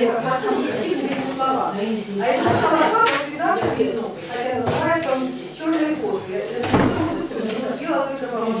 века, как конструктивные слова. А это слова в 12 лет, называется он «Черные косы». Я это не делала, это, по-моему,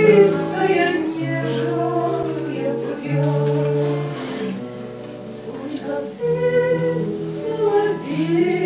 ты, соловей,